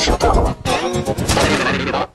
しようと。